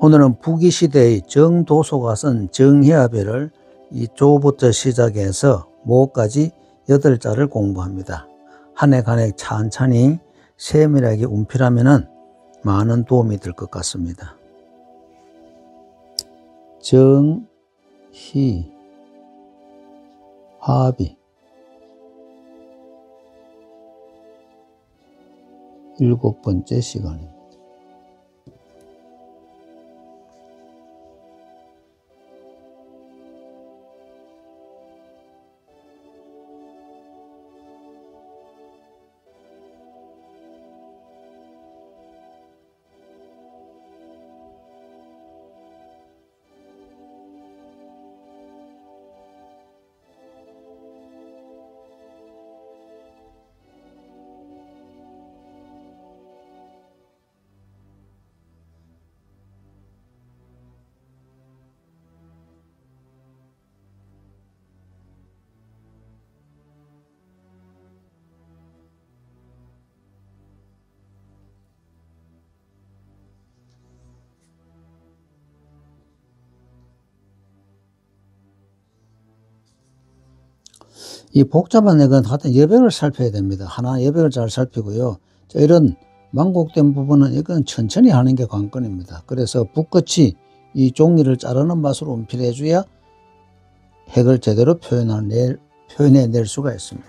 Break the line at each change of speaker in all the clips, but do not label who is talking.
오늘은 부기시대의 정도소가 쓴 정혜아배를 이 조부터 시작해서 모까지 여덟 자를 공부합니다. 한해한해 찬찬히 세밀하게 운필하면 많은 도움이 될 것 같습니다. 정희 합이 일곱 번째 시간입니다. 이 복잡한 액은 하여튼 여백을 살펴야 됩니다. 하나 여백을 잘 살피고요. 자, 이런 망곡된 부분은 이건 천천히 하는 게 관건입니다. 그래서 붓끝이 이 종이를 자르는 맛으로 움필해 줘야 핵을 제대로 표현해낼 수가 있습니다.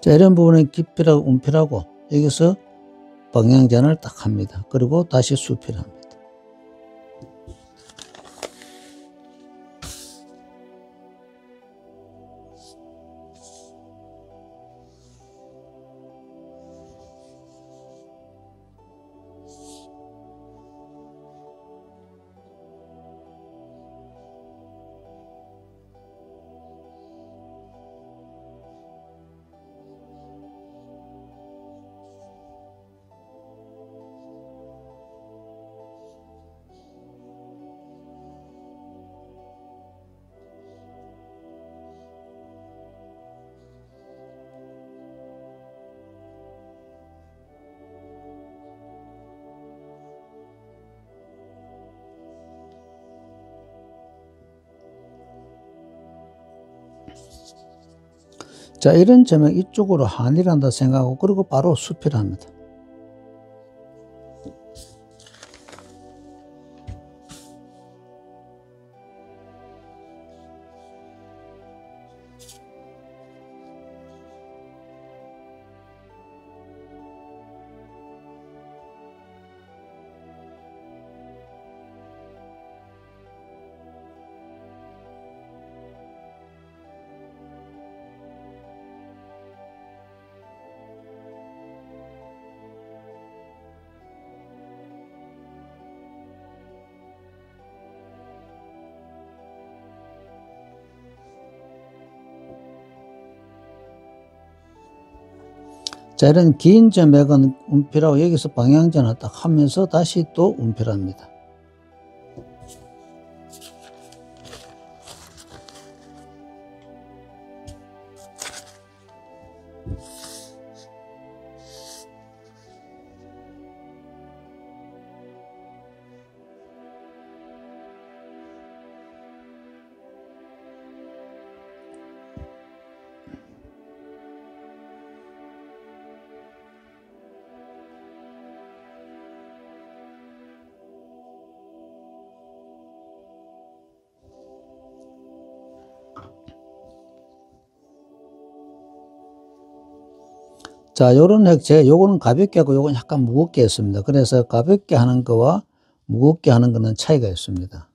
자, 이런 부분은 깊이라고 움필하고 여기서 방향전을 딱 합니다. 그리고 다시 수필합니다. 자, 이런 점에 이쪽으로 한이란다 생각하고 그리고 바로 수필합니다. 자 이런 긴 점액은 운필하고 여기서 방향전을 딱 하면서 다시 또 운필합니다. 자, 요런 핵체, 요거는 가볍게 하고 요건 약간 무겁게 했습니다. 그래서 가볍게 하는 거와 무겁게 하는 거는 차이가 있습니다.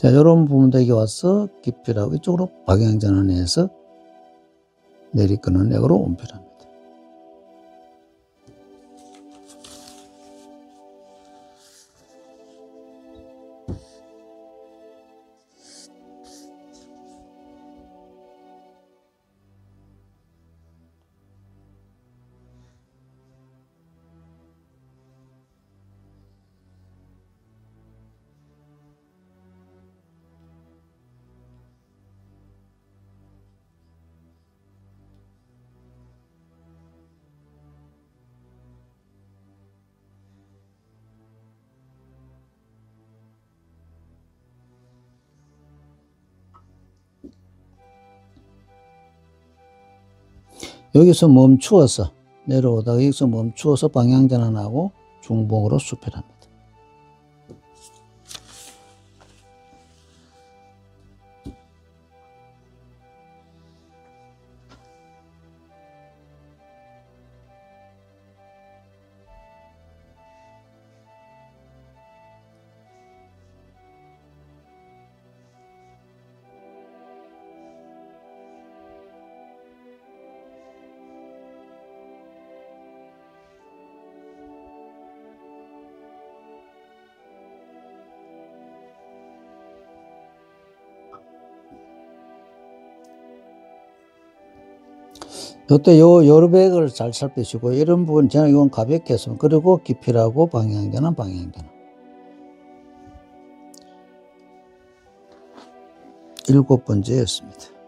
자, 요런 부분들이 와서 깊이라고 이쪽으로 방향 전환해서 내리끄는 액으로 온필합니다. 여기서 멈추어서 내려오다가 여기서 멈추어서 방향 전환하고 중봉으로 수필합니다. 이때 요 여러 백을 잘 살피시고 이런 부분 저는 이건 가볍게 했으면 그리고 깊이라고 방향 전환 방향 전환 일곱 번째였습니다.